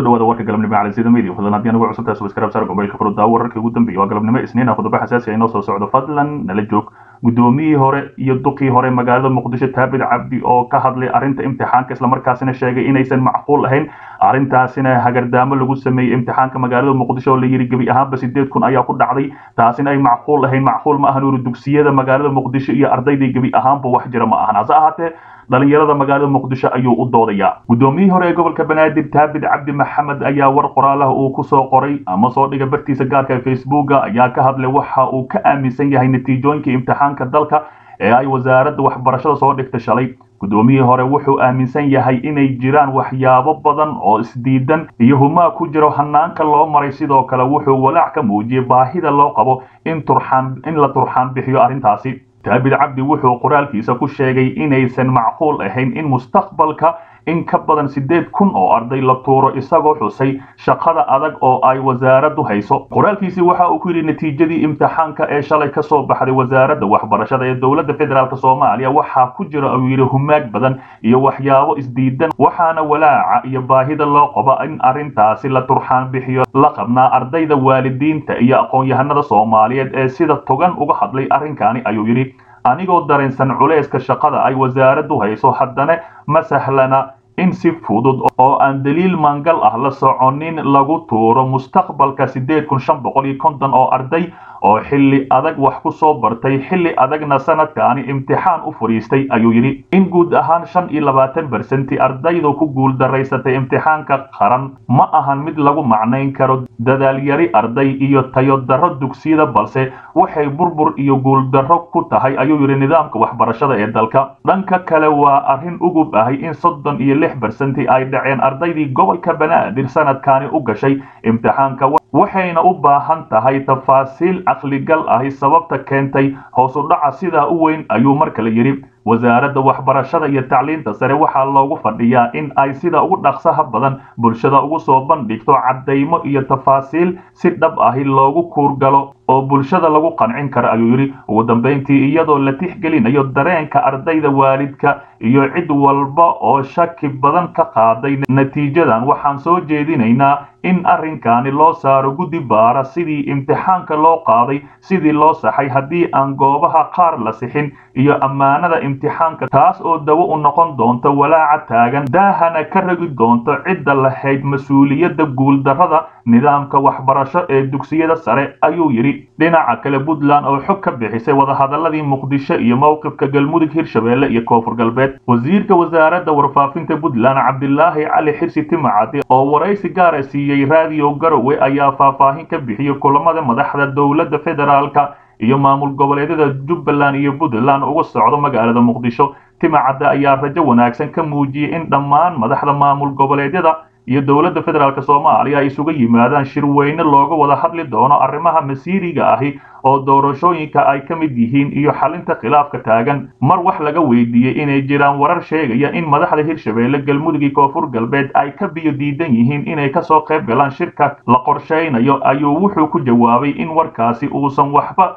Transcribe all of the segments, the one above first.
ku soo dhawaada warka galabnimo cali sida media. Fadlan haddii anigu cusubtahay subscribe saar mobaylka furuddaa wararkii ugu dambeeyay. Waa galabnimo isniina qodobo xasaasi ah inoo soo socdo. Fadlan nala joog. Guddoomiyihii hore iyo duqii hore magaalada muqdisho taabid cabdi oo ka hadlay arrinta imtixaanka islamarkaasina sheegay inaysan macquul ahayn. Arrintaasina hagardaamo lagu sameeyey imtixaanka magaalada muqdisho oo la yidhi gebi ahaanba sideed kun ayaa ku dhacday. Taasina ay macquul ahayn. Macquul ma ahan uri dugsiyada magaalada muqdisho iyo ardaydii gebi ahaanba wax jira ma ahan. Hase ahaatee dhalinyarada magaalada muqdisho ayuu u doodayaa. Guddoomiyihii hore ee gobolka banaadir taabid cabdi maxamed ayaa war qoraalaha uu ku soo qoray ama soo dhiga bartiisa gaarka ee facebooka ayaa ka hadlay waxa uu ka aaminsan yahay natiijooyinka imtixaanka dalka ee ay wasaaradda waxbarashada soo dhigtay shalay. Guddoomiyihii hore wuxuu aaminsan yahay inay jiraan waxyaabo badan oo isdiidan iyo humaa ku jiro hanaanka loo maray. Sidoo kale wuxuu walaac ka muujiyey baahida loo qabo in turxaan in la turxaan bixiyo arrintaasi taabid cabdi wuxuu qoraalkiisa ku sheegay inaysan macquul ahayn in mustaqbalka in ka badan siddeed kun oo arday la tuuro isagoo xusay shaqada adag oo ay wasaaraddu hayso. Qoraalkiisii waxa uu ku yidhi natiijadii imtixaanka ee shalay ka soo baxday wasaaradda waxbarashada ee dowladda federaalk soomaaliya waxaa ku jira uu yidhi humaag badan iyo waxyaabo isdiidan waxaana walaaca iyo baahida loo qabo in arrintaasi la turxaan bixiyo la qabnaa ardayda waalidiinta iyo aqoon-yahanada soomaaliyeed ee sida togan uga hadlay arrinkani ayuu yidhi anigoo dareensan culayska shaqada ay wasaaraddu hayso haddana ma sahlana in si fudud oo aan daliil maangal ah la soconin lagu tuuro mustaqbalka siddeed kun shan boqol iyo konton oo arday oo xilli adag wax ku soo bartay xilli adagna sanadkaani imtixaan u fadhiistay ayuu yidhi in guud ahaan shan iyo labaatan bersenti ardaydu ku guuldaraysatay imtixaanka qaran ma ahan mid lagu macnayn karo dadaalyari arday iyo tayodarro dugsiyada balse waxay burbur iyo guuldarro ku tahay ayuu yidhi nidaamka waxbarashada ee dalka. Dhanka kale waa arrin ugub ahay in soddon iyo lix bersenti ay dhaceen ardaydii gobolka banaadir sanadkaani u gashay imtixaanka waxayna u baahan tahay tafaasiil caqligal ahi sababta keentay hoos u dhaca sidaa u weyn ayuu mar kale yidhi wasaaradda waxbarashada iyo tacliinta sare waxaa loogu fadhiyaa in ay sida ugu dhaqsaha badan bulshada ugu soo bandhigto caddaymo iyo tafaasiil si dhab ahi loogu kuurgalo oo bulshada lagu qancin karo ayuu yidhi. Ugu dambayntii iyadoo la tixgelinayo dareenka ardayda waalidka iyo cid walba oo shaki badan ka qaaday natiijadan waxaan soo jeedinaynaa in arrinkaani loo saaro guddi baara sidii imtixaanka loo qaaday sidii loo saxay haddii aan goobaha qaar la sixin iyo ammaanada imtixaanka taas oo dawo u noqon doonto walaaca taagan daahana ka ragi doonto cidda lahayd mas'uuliyadda guuldarrada nidaamka waxbarasho ee dugsiyada sare ayuu yidhi. Dhinaca kale puntland oo xog ka bixisay wadahadaladii muqdisho iyo mowqifka galmudug hirshabeelle iyo koonfur galbeed. Wasiirka wasaaradda warfaafinta puntland cabdilaahi cali xirsi timacadi oo waraysi gaara siiyey raadiyo garowe ayaa faahfaahin ka bixiyey kulamada madaxda dowladda federaalka iyo maamul goboleedyada jubbaland iyo puntland. Uga socdo magaalada muqdisho timacadde ayaa rajo wanaagsan ka muujiyey in dhammaan madaxda maamul goboleedyada iyo dowladda federaalk soomaaliya ay isuga yimaadaan shirweyne looga wada hadli doono arrimaha masiiriga ahi oo doorashooyinka ay ka mid yihiin iyo xalinta khilaafka taagan. Mar wax laga weydiiyey inay jiraan warar sheegaya in madaxda hirshabeelle galmudug iyo koonfur galbeed ay ka biyo diidan yihiin inay ka soo qayb galaan shirka la qorshaynayo ayuu wuxuu ku jawaabay in warkaasi uusan waxba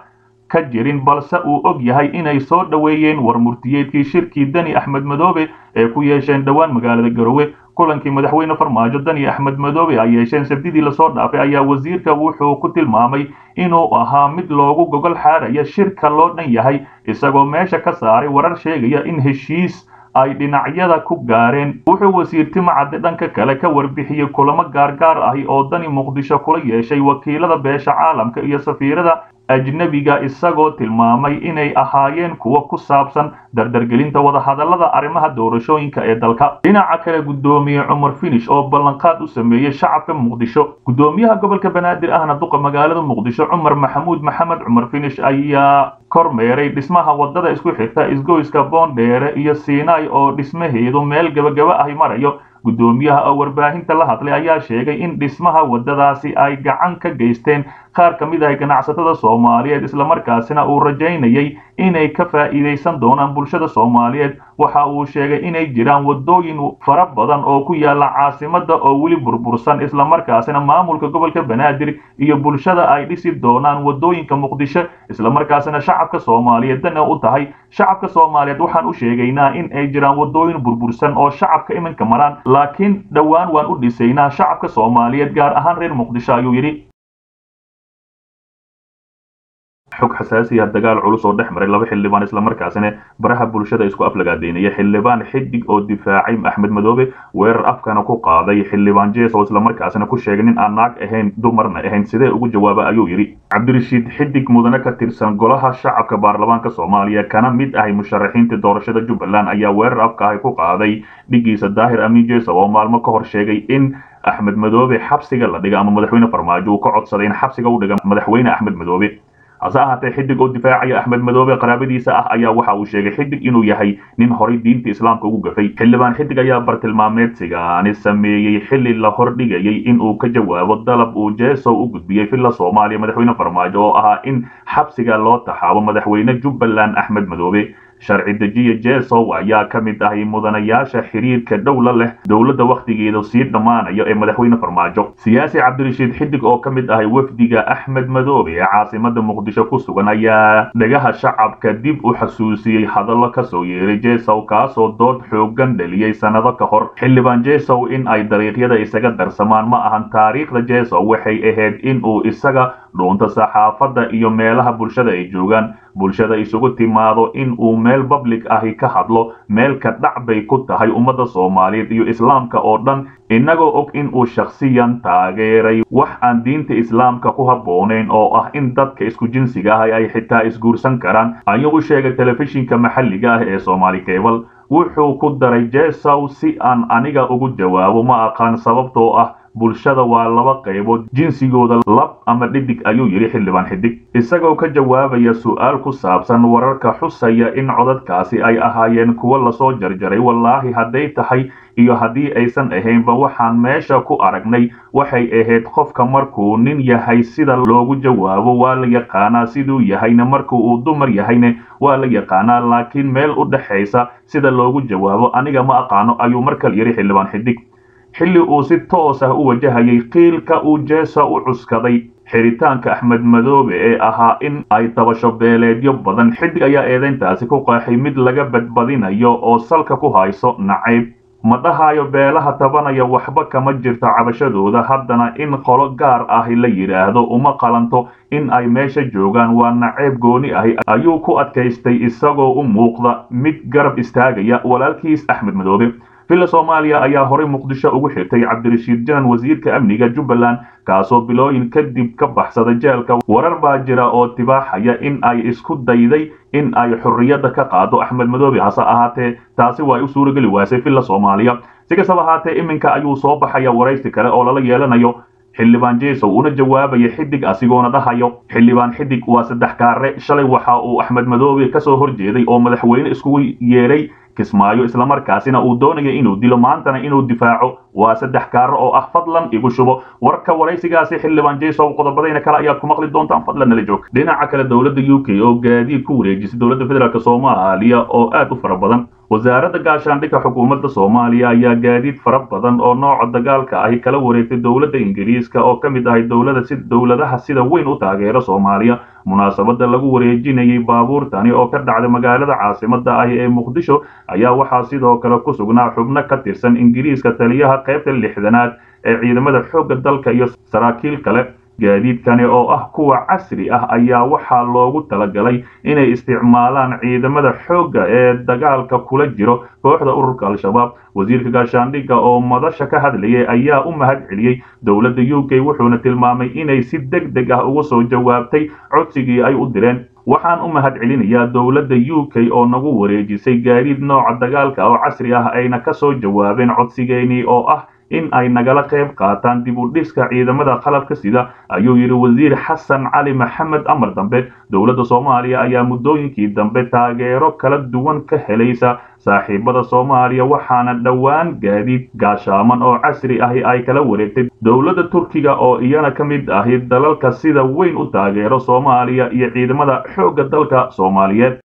ka jirin balse uu og yahay inay soo dhoweeyeen war murtiyeedkii shirkii dani axmed madoobe ee ku yeesheen dhowaan magaalada garowe. Kulankii madaxweyne farmaajo dani axmed madoobe ay yeesheen sabdidii la soo dhaafay ayaa wasiirka wuxuu ku tilmaamay inuu ahaa mid loogu gogol xaaraya shirka loo dhan yahay isagoo meesha ka saaray warar sheegaya in heshiis ay dhinacyada ku gaareen. Wuxuu wasiir timacadde dhanka kale ka warbixiyey kulamo gaargaar ahi oo dani muqdisho kula yeeshay wakiilada beesha caalamka iyo safiirada ajnebiga isagoo tilmaamay inay ahaayeen kuwo ku saabsan dardargelinta wadahadallada arrimaha doorashooyinka ee dalka. Dhinaca kale guddoomiye cumar finish oo ballanqaad u sameeyey shacabka muqdisho. Guddoomiyaha gobolka banaadir ahna duqa magaalada muqdisho cumar maxamuud maxamed cumar finish ayaa kormeeray dhismaha waddada isku xirta isgoyska boondheere iyo siinay oo dhismaheedu meel gebagaba ahi marayo. Guddoomiyaha oo warbaahinta la hadlay ayaa sheegay in dhismaha waddadaasi ay gacan ka geysteen qaar ka mid ah ganacsatada soomaaliyeed islamarkaasina uu rajaynayay inay ka faa'iidaysan doonaan bulshada soomaaliyeed. Waxa uu sheegay inay jiraan wadooyin fara badan oo ku yaalla caasimada oo weli burbursan islamarkaasina maamulka gobolka banaadir iyo bulshada ay dhisi doonaan waddooyinka muqdisho islamarkaasina shacabka soomaaliyeed dana u tahay. Shacabka soomaaliyeed waxaan u sheegaynaa in ay jiraan wadooyin burbursan oo shacabka iminka maraan laakiin dhowaan waan u dhisaynaa shacabka soomaaliyeed gaar ahaan reer muqdisho ayuu yidhi xog xasaasi ah dagaal culus oo dhex maray laba xildhibaan islamarkaasina baraha bulshada isku aflagaadeynaya xildhibaan xidig oo difaacay axmed madoobe weerar afkana ku qaaday. Xildhibaan jees oo islamarkaasina ku sheegay nin aan naag ahayn dumarna ahayn. Sidee ugu jawaaba ayuu yidhi cabdirashiid xidig mudane ka tirsan golaha shacabka baarlamaanka soomaaliya. Kana mid ahay musharaxiinta doorashada jubbaland ayaa weerar afka ahi ku qaaday. Dhigiisa daahir amiin jees oo maalmo ka hor sheegay in axmed madoobe xabsiga la dhiga ama madaxweyne farmaajo uu ka codsaday in xabsiga u dhiga madaxweyne axmed madoobe hase ahaatee xidig oo difaacaya axmed madoobe qaraabadiisa ah ayaa waxa uu sheegay xidig inuu yahay nin horay diinta islaamka ugu gafay. Xildhibaan xidig ayaa bartilmaameedsigaani sameeyey xili la hordhigayay in uu ka jawaabo dalab uu jeesow u gudbiyey villa soomaaliya madaxweyne farmaajo oo ahaa in xabsiga loo taxaabo madaxweyne jubbaland axmed madoobe sharci dejiye jesow ayaa ka mid ahay mudanayaasha xiriirka dhowla leh dowladda wakhtigeeda sii dhammaanaya ee madaxweyne farmaajo. Siyaasi cabdirashiid xidig oo ka mid ahay wafdiga axmed madoobe ee caasimada muqdisho ku sugan ayaa dhegaha shacabka dib u xasuusiyey hadallo ka soo yeeray jesow kaasoo dood xoogan dhaliyey sannado ka hor. Xildhibaan jesow in ay dariiqyada isaga darsamaan ma ahan taariikhda jesow waxay ahayd in uu isaga dhuunta saxaafadda iyo meelaha bulshada ay joogaan bulshada isugu timaado in uu meel public ahi ka hadlo meel ka dhac bay ku tahay ummadda soomaaliyeed iyo islaamka oo dhan innagoo og in uu shakhsiyan taageeray wax aan diinta islaamka ku habboonayn oo ah in dadka isku jinsiga ah ay xitaa isguursan karaan. Ayuu u sheegay telefishinka maxalliga ah ee soomaali cable. Wuxuu ku daray jesow si aan aniga ugu jawaabo ma aqaan sababtoo ah bulshada waa laba qaybood. Jinsigooda lab ama dhidig ayuu yidhi xildhibaan xidig isagoo ka jawaabaya su'aal ku saabsan wararka xusaya in codadkaasi ay ahaayeen kuwo la soo jarjaray wallaahi hadday tahay iyo haddii aysan ahaynba waxaan meesha ku aragnay. Waxay ahayd qofka markuu nin yahay sida loogu jawaabo waa la yaqaanaa siduu yahayna marka uu dumar yahayna waa la yaqaanaa. Laakiin meel u dhexaysa sida loogu jawaabo aniga ma aqaano ayuu markale yidhi xildhibaan xidig xilli uu si toos ah u wajahayay qiilka uu jeesa u cuskaday xiritaanka axmed madoobe ee ahaa in ay dabasho beeleedyo badan xidig ayaa eedayntaasi ku qaaxay mid laga badbadinayo oo salka ku hayso nacayb. Ma dhahayo beelaha tabanaya waxba kama jirto cabashadooda haddana in qolo gaar ahi la yidhaahdo uma qalanto in ay meesha joogaan waa nacayb gooni ahi ayuu ku adkaystay isagoo u muuqda mid garab istaagaya walaalkiis axmed madoobe villa soomaaliya ayaa horay muqdisho ugu xirtay cabdirashiid janan wasiirka amniga jubbaland kaasoo bilooyin kadib ka baxsada jeelka warar baa jira oo tibaaxaya in ay isku dayday in ay xorriyadda ka qaado axmed madoobe hase ahaatee taasi waa ay u suurageli waasay villa soomaaliya si kastaba ahaatee iminka ayuu soo baxaya waraysi kale oo lala yeelanayo. Xildhibaan jesow una jawaabaya xidig asigoona dhahayo. Xildhibaan xidig waa saddex kaare. Shalay waxa uu axmed madoobe ka soo horjeeday oo madaxweyne iskugu yeedhay kismaayo islamarkaasina uu doonaya inuu dilo maantana inuu difaaco. Waa saddex kaaro oo ah fadlan igu shubo. Warka waraysigaasi xildhibaan jesow qodobadayna kale ayaad ku maqli doontaan fadlan nala joog. Dhinaca kale dowladda u k oo gaadiid ku wareejisay dowladda federaalk soomaaliya oo aad u fara badan. Wasaaradda gaashaandhigga xukuumadda soomaaliya ayaa gaadiid fara badan oo nooca dagaalka ahi kala wareegtay dowladda ingiriiska oo ka mid ahay dowladaha sida weyn u taageera soomaaliya munaasabadda lagu wareejinayay baabuurtani oo ka dhacday magaalada caasimadda ahi ee muqdisho ayaa waxaa sidoo kale ku sugnaa xubno ka tirsan ingiriiska taliyaha qaybta lixdanaad ee ciidamada xoogga dalka iyo saraakiil kale gaadiidkani oo ah kuwa casri ah ayaa waxaa loogu talagalay inay isticmaalaan ciidamada xoogga ee dagaalka kula jiro kooxda ururka al-shabaab. Wasiirka gaashaandhigga oo madasha ka hadlayay ayaa u mahad celiyey dowladda u k wuxuuna tilmaamay inay si deg deg ah uga soo jawaabtay codsigii ay u direen. Waxaan u mahad celinayaa dowladda u k oo nagu wareejisay gaadiid nooca dagaalka oo casri ah ayna ka soo jawaabeen codsigeenii oo ah in ay nagala qayb qaataan dib u dhiska ciidamada qalabka sida ayuu yidhi wasiir xasan cali maxamed amar dambe dowladda soomaaliya ayaa muddooyinkii dambe taageero kala duwan ka helaysa saaxiibada soomaaliya waxaana dhowaan gaadiid gaashaaman oo casri ahi ay kala wareegtay dowladda turkiga oo iyana ka mid ahi dalalka sida weyn u taageero soomaaliya iyo ciidamada xoogga dalka soomaaliyeed